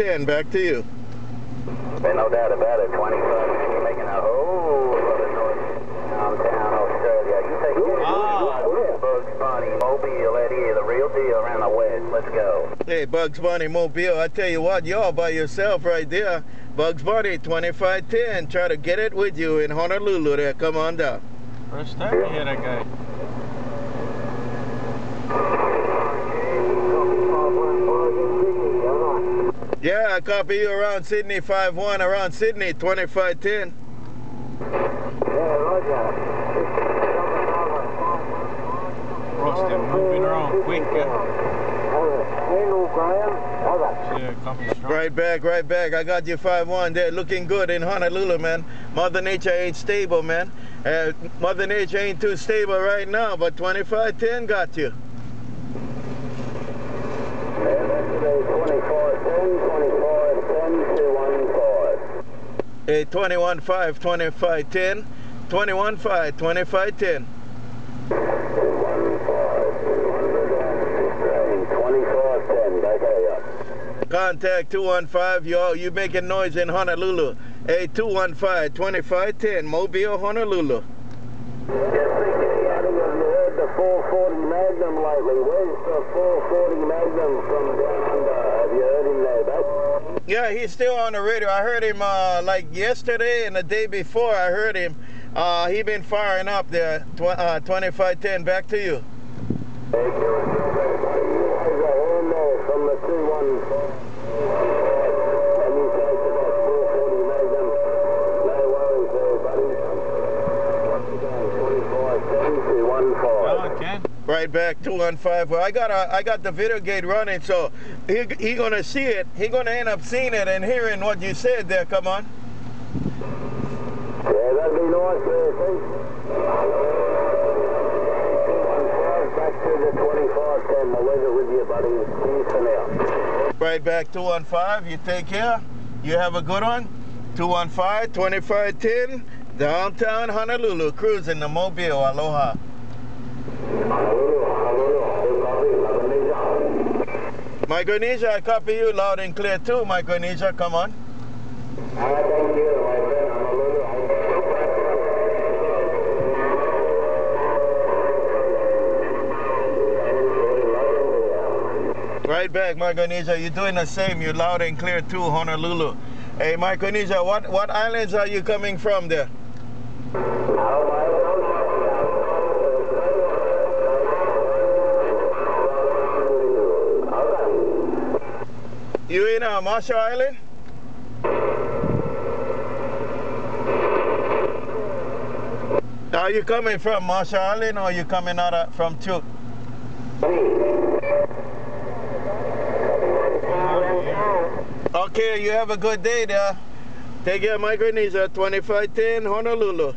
2510, back to you. There's no doubt about it. 25, you're making a whole lot of noise downtown Australia. You take it. Ah. Bugs Bunny, Mobile, Eddie, the real deal around the West. Let's go. Hey, Bugs Bunny Mobile, I tell you what, you're all by yourself right there. Bugs Bunny, 2510, try to get it with you in Honolulu there. Come on down. First time you hear that guy. Yeah, I copy you around Sydney 5-1, around Sydney 2510. Frosty moving around quick. Yeah. Right back, right back. I got you 5-1 there, looking good in Honolulu, man. Mother Nature ain't stable, man. Uh, Mother Nature ain't too stable right now, but 2510 got you. Hey, 21-5, 2510. 21-5, 2510. Contact 215, yo, you making noise in Honolulu. Hey, 215, 2510, Mobile, Honolulu. the 440 Magnum. Where's the 440 Magnum from down under? Have you heard him there, mate? Yeah, he's still on the radio. I heard him uh, like yesterday and the day before. I heard him. Uh, he been firing up there. Tw uh, 2510, back to you. There's a Right back, 215. Well, I got a, I got the video gate running, so he, he gonna see it. He gonna end up seeing it and hearing what you said there. Come on. Yeah, that'd be nice there, thanks. Back to the 25 10. I'll leave it with you, buddy. Cheers for now. Right back, 215. You take care. You have a good one. 215 2510, downtown Honolulu, cruising the Mobile. Aloha. Micronesia, I copy you loud and clear too. Micronesia, come on. Right back, Micronesia. You're doing the same. You're loud and clear too, Honolulu. Hey, Micronesia, what, what islands are you coming from there? You in uh, Marshall Island? Are you coming from Marshall Island or are you coming out of, from Chuuk? Okay, you have a good day there. Take care, Micronesia, 2510 Honolulu.